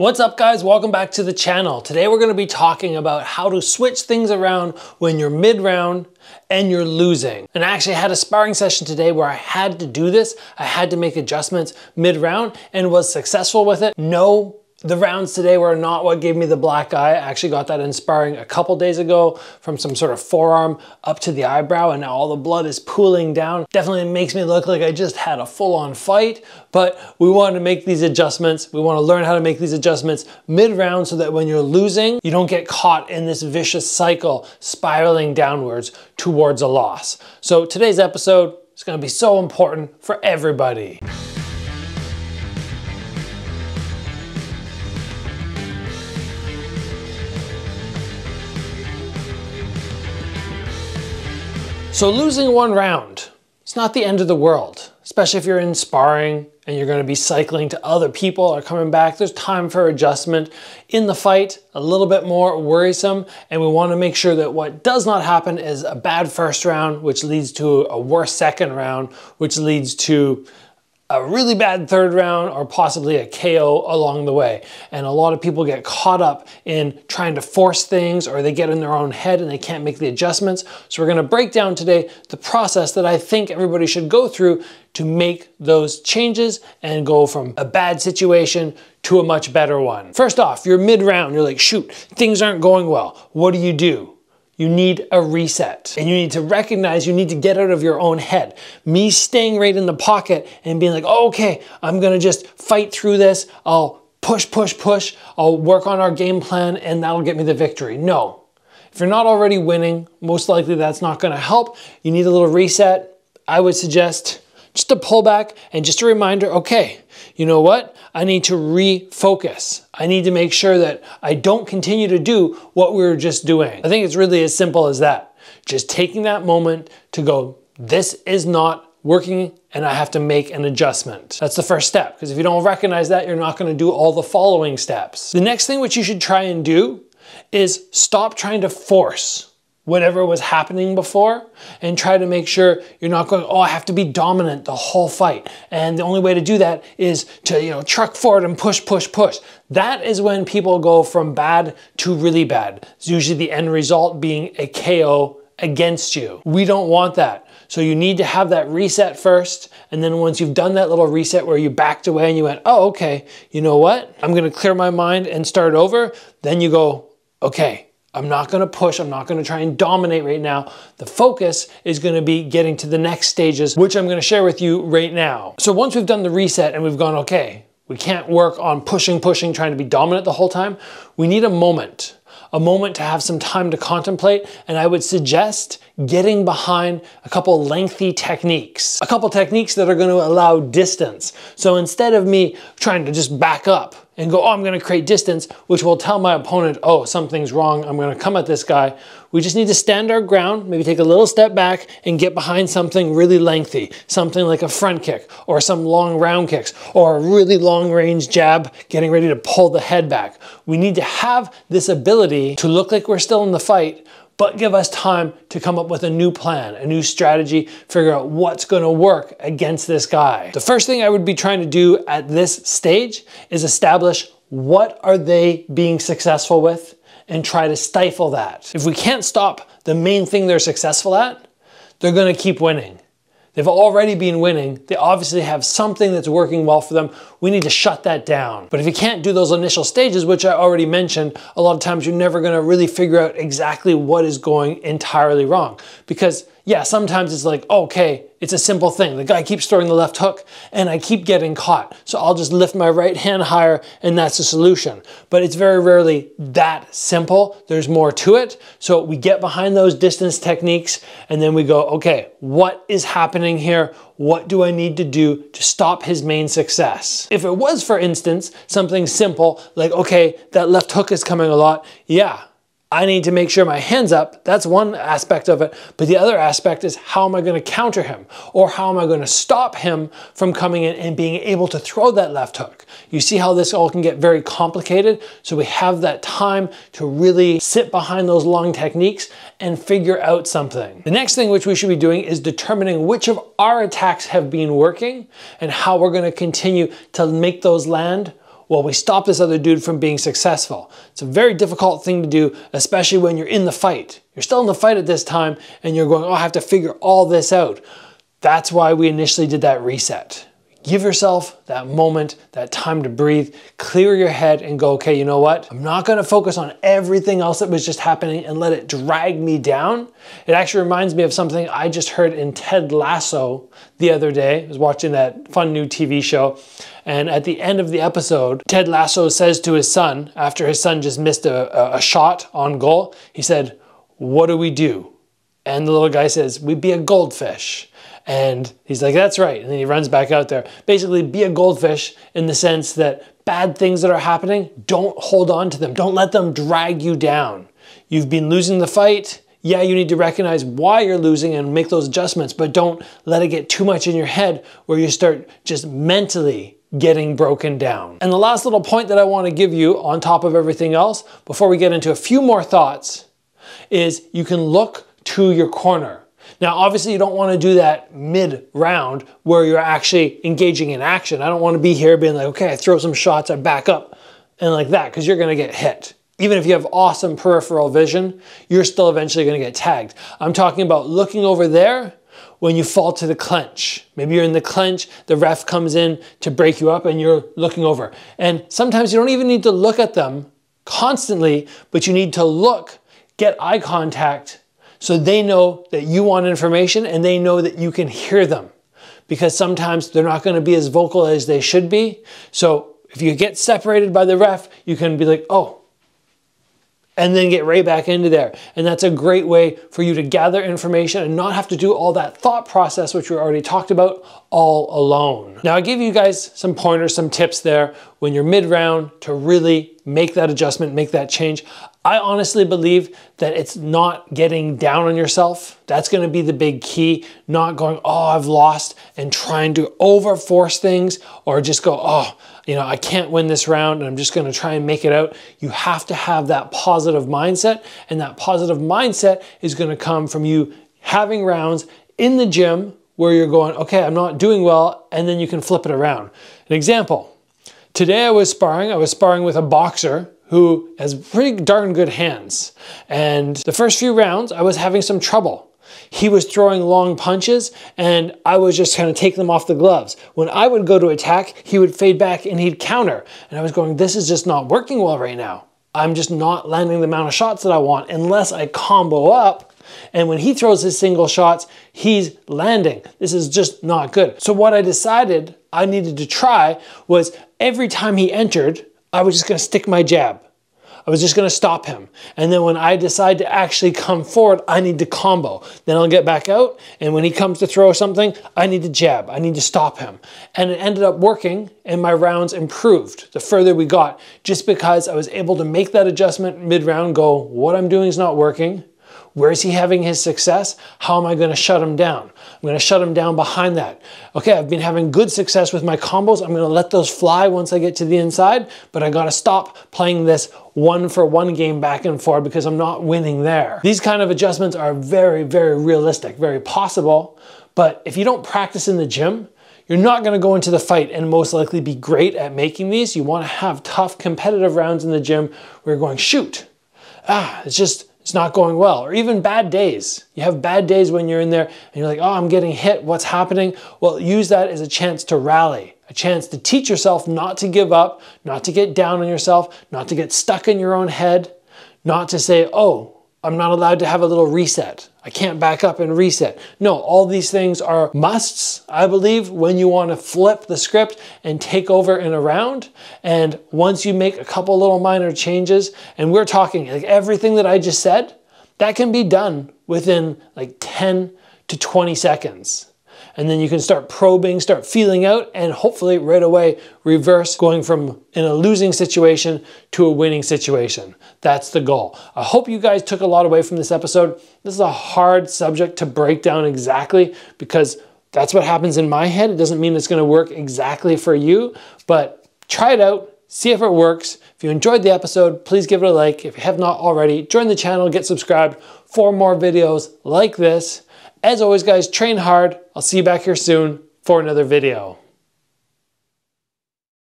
What's up guys? Welcome back to the channel. Today we're going to be talking about how to switch things around when you're mid-round and you're losing. And I actually had a sparring session today where I had to do this. I had to make adjustments mid-round and was successful with it. No the rounds today were not what gave me the black eye. I actually got that in sparring a couple days ago from some sort of forearm up to the eyebrow and now all the blood is pooling down. Definitely makes me look like I just had a full-on fight, but we want to make these adjustments. We want to learn how to make these adjustments mid-round so that when you're losing, you don't get caught in this vicious cycle spiraling downwards towards a loss. So today's episode is going to be so important for everybody. So losing one round, it's not the end of the world, especially if you're in sparring and you're gonna be cycling to other people or coming back. There's time for adjustment. In the fight, a little bit more worrisome, and we wanna make sure that what does not happen is a bad first round, which leads to a worse second round, which leads to a really bad third round or possibly a KO along the way. And a lot of people get caught up in trying to force things or they get in their own head and they can't make the adjustments. So we're gonna break down today the process that I think everybody should go through to make those changes and go from a bad situation to a much better one. First off, you're mid round, you're like, shoot, things aren't going well. What do you do? You need a reset. And you need to recognize you need to get out of your own head. Me staying right in the pocket and being like, oh, okay, I'm gonna just fight through this. I'll push, push, push. I'll work on our game plan and that'll get me the victory. No. If you're not already winning, most likely that's not gonna help. You need a little reset. I would suggest just a pullback and just a reminder, okay, you know what? I need to refocus. I need to make sure that I don't continue to do what we were just doing. I think it's really as simple as that. Just taking that moment to go, this is not working and I have to make an adjustment. That's the first step because if you don't recognize that, you're not going to do all the following steps. The next thing which you should try and do is stop trying to force whatever was happening before and try to make sure you're not going, oh, I have to be dominant the whole fight. And the only way to do that is to, you know, truck forward and push, push, push. That is when people go from bad to really bad. It's usually the end result being a KO against you. We don't want that. So you need to have that reset first. And then once you've done that little reset where you backed away and you went, oh, okay, you know what? I'm going to clear my mind and start over. Then you go, okay, I'm not going to push. I'm not going to try and dominate right now. The focus is going to be getting to the next stages, which I'm going to share with you right now. So once we've done the reset and we've gone, okay, we can't work on pushing, pushing, trying to be dominant the whole time. We need a moment, a moment to have some time to contemplate. And I would suggest getting behind a couple lengthy techniques, a couple techniques that are going to allow distance. So instead of me trying to just back up, and go, oh, I'm gonna create distance, which will tell my opponent, oh, something's wrong, I'm gonna come at this guy. We just need to stand our ground, maybe take a little step back and get behind something really lengthy, something like a front kick or some long round kicks or a really long range jab, getting ready to pull the head back. We need to have this ability to look like we're still in the fight, but give us time to come up with a new plan, a new strategy, figure out what's gonna work against this guy. The first thing I would be trying to do at this stage is establish what are they being successful with and try to stifle that. If we can't stop the main thing they're successful at, they're gonna keep winning. They've already been winning. They obviously have something that's working well for them. We need to shut that down. But if you can't do those initial stages, which I already mentioned, a lot of times you're never gonna really figure out exactly what is going entirely wrong. Because yeah, sometimes it's like, okay, it's a simple thing. The guy keeps throwing the left hook and I keep getting caught. So I'll just lift my right hand higher and that's the solution. But it's very rarely that simple. There's more to it. So we get behind those distance techniques and then we go, okay, what is happening here? What do I need to do to stop his main success? If it was, for instance, something simple like, okay, that left hook is coming a lot. Yeah, I need to make sure my hand's up. That's one aspect of it. But the other aspect is how am I going to counter him? Or how am I going to stop him from coming in and being able to throw that left hook? You see how this all can get very complicated? So we have that time to really sit behind those long techniques and figure out something. The next thing which we should be doing is determining which of our attacks have been working and how we're going to continue to make those land while we stop this other dude from being successful. It's a very difficult thing to do, especially when you're in the fight. You're still in the fight at this time and you're going, oh, I have to figure all this out. That's why we initially did that reset. Give yourself that moment, that time to breathe, clear your head and go, okay, you know what? I'm not gonna focus on everything else that was just happening and let it drag me down. It actually reminds me of something I just heard in Ted Lasso the other day. I was watching that fun new TV show. And at the end of the episode, Ted Lasso says to his son, after his son just missed a, a shot on goal, he said, What do we do? And the little guy says, We'd be a goldfish. And he's like, that's right. And then he runs back out there. Basically, be a goldfish in the sense that bad things that are happening, don't hold on to them. Don't let them drag you down. You've been losing the fight. Yeah, you need to recognize why you're losing and make those adjustments, but don't let it get too much in your head where you start just mentally getting broken down. And the last little point that I want to give you on top of everything else, before we get into a few more thoughts, is you can look to your corner. Now, obviously you don't want to do that mid round where you're actually engaging in action. I don't want to be here being like, okay, I throw some shots, I back up and like that, because you're going to get hit. Even if you have awesome peripheral vision, you're still eventually going to get tagged. I'm talking about looking over there when you fall to the clench. Maybe you're in the clench, the ref comes in to break you up and you're looking over. And sometimes you don't even need to look at them constantly, but you need to look, get eye contact, so they know that you want information and they know that you can hear them because sometimes they're not going to be as vocal as they should be. So if you get separated by the ref, you can be like, oh, and then get right back into there. And that's a great way for you to gather information and not have to do all that thought process, which we already talked about, all alone. Now I gave you guys some pointers, some tips there when you're mid-round to really make that adjustment, make that change. I honestly believe that it's not getting down on yourself. That's going to be the big key. Not going, oh, I've lost and trying to overforce things or just go, oh, you know, I can't win this round and I'm just going to try and make it out. You have to have that positive mindset. And that positive mindset is going to come from you having rounds in the gym where you're going, okay, I'm not doing well. And then you can flip it around. An example. Today I was sparring. I was sparring with a boxer who has pretty darn good hands. And the first few rounds, I was having some trouble. He was throwing long punches and I was just kind of taking them off the gloves. When I would go to attack, he would fade back and he'd counter. And I was going, this is just not working well right now. I'm just not landing the amount of shots that I want unless I combo up. And when he throws his single shots, he's landing. This is just not good. So what I decided I needed to try was every time he entered, I was just going to stick my jab. I was just going to stop him. And then when I decide to actually come forward, I need to combo. Then I'll get back out. And when he comes to throw something, I need to jab. I need to stop him. And it ended up working and my rounds improved the further we got just because I was able to make that adjustment mid round go, what I'm doing is not working. Where is he having his success? How am I going to shut him down? I'm to shut them down behind that. Okay, I've been having good success with my combos. I'm going to let those fly once I get to the inside, but I got to stop playing this one for one game back and forth because I'm not winning there. These kind of adjustments are very, very realistic, very possible. But if you don't practice in the gym, you're not going to go into the fight and most likely be great at making these. You want to have tough competitive rounds in the gym where you're going, shoot, ah, it's just, it's not going well, or even bad days. You have bad days when you're in there and you're like, oh, I'm getting hit, what's happening? Well, use that as a chance to rally, a chance to teach yourself not to give up, not to get down on yourself, not to get stuck in your own head, not to say, oh, I'm not allowed to have a little reset. I can't back up and reset. No, all these things are musts, I believe, when you want to flip the script and take over and around. And once you make a couple little minor changes, and we're talking like everything that I just said, that can be done within like 10 to 20 seconds and then you can start probing, start feeling out, and hopefully right away reverse going from in a losing situation to a winning situation. That's the goal. I hope you guys took a lot away from this episode. This is a hard subject to break down exactly because that's what happens in my head. It doesn't mean it's going to work exactly for you, but try it out. See if it works. If you enjoyed the episode, please give it a like. If you have not already, join the channel, get subscribed for more videos like this. As always, guys, train hard. I'll see you back here soon for another video.